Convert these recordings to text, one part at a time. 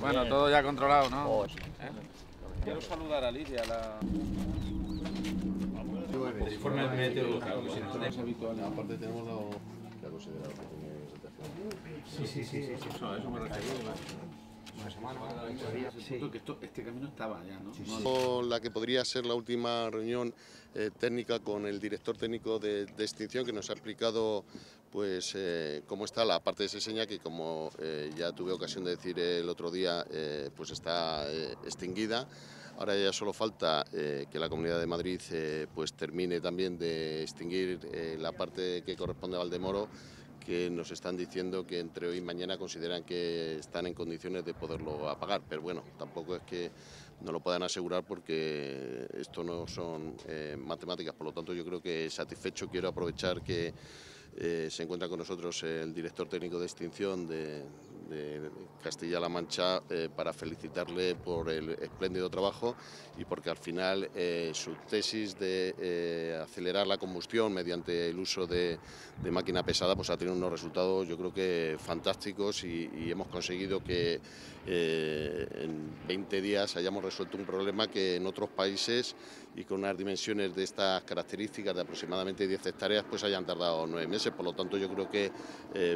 Bueno, todo ya controlado, ¿no? Oh, sí. ¿Eh? Quiero saludar a Lidia, la... Informe meteorológico. que si no Es habitual. Aparte tenemos lo que ha considerado que tiene situación. Sí, sí, sí, sí. sí. Que esto- este la que podría ser la última reunión eh, técnica con el director técnico de, de extinción que nos ha explicado pues eh, cómo está la parte de Seseña que como eh, ya tuve ocasión de decir el otro día eh, pues está eh, extinguida. Ahora ya solo falta eh, que la Comunidad de Madrid eh, pues termine también de extinguir eh, la parte que corresponde a Valdemoro que nos están diciendo que entre hoy y mañana consideran que están en condiciones de poderlo apagar, pero bueno, tampoco es que no lo puedan asegurar porque esto no son eh, matemáticas, por lo tanto yo creo que satisfecho quiero aprovechar que eh, se encuentra con nosotros el director técnico de extinción de, de Castilla-La Mancha eh, para felicitarle por el espléndido trabajo y porque al final eh, su tesis de eh, acelerar la combustión mediante el uso de, máquina pesada pues ha tenido unos resultados yo creo que fantásticos y, hemos conseguido que en 20 días hayamos resuelto un problema que en otros países y con unas dimensiones de estas características de aproximadamente 10 hectáreas pues hayan tardado nueve meses. Por lo tanto yo creo que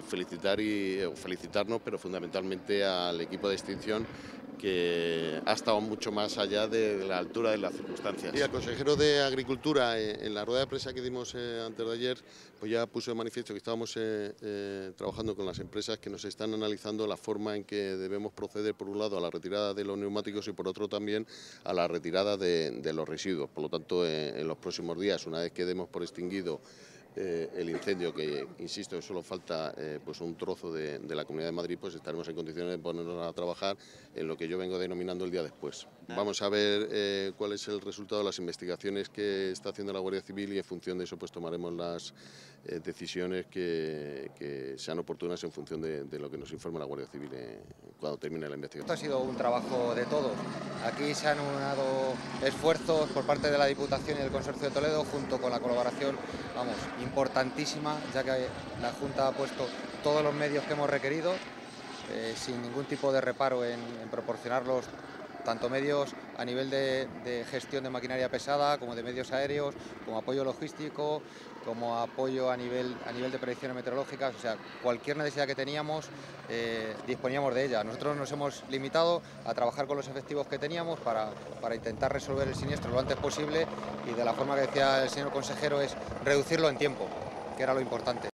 felicitar y felicitarnos, pero fundamentalmente al equipo de extinción que ha estado mucho más allá de la altura de las circunstancias. Y al consejero de Agricultura, eh, en la rueda de prensa que dimos eh, antes de ayer, pues ya puso de manifiesto que estábamos eh, trabajando con las empresas que nos están analizando la forma en que debemos proceder, por un lado, a la retirada de los neumáticos y por otro también a la retirada de, de los residuos. Por lo tanto, en los próximos días, una vez que demos por extinguido eh, el incendio, que insisto, solo falta eh, pues un trozo de, de la Comunidad de Madrid, pues estaremos en condiciones de ponernos a trabajar en lo que yo vengo denominando el día después. Vamos a ver eh, cuál es el resultado de las investigaciones que está haciendo la Guardia Civil y en función de eso pues tomaremos las eh, decisiones que, que sean oportunas en función de, de lo que nos informe la Guardia Civil eh, cuando termine la investigación. Esto ha sido un trabajo de todos. Aquí se han unado esfuerzos por parte de la Diputación y del Consorcio de Toledo junto con la colaboración, vamos, importantísima, ya que la Junta ha puesto todos los medios que hemos requerido, eh, sin ningún tipo de reparo en, proporcionarlos tanto medios a nivel de, de gestión de maquinaria pesada, como de medios aéreos, como apoyo logístico, como apoyo a nivel, a nivel de predicciones meteorológicas, o sea, cualquier necesidad que teníamos eh, disponíamos de ella. Nosotros nos hemos limitado a trabajar con los efectivos que teníamos para, para intentar resolver el siniestro lo antes posible y de la forma que decía el señor consejero es reducirlo en tiempo, que era lo importante.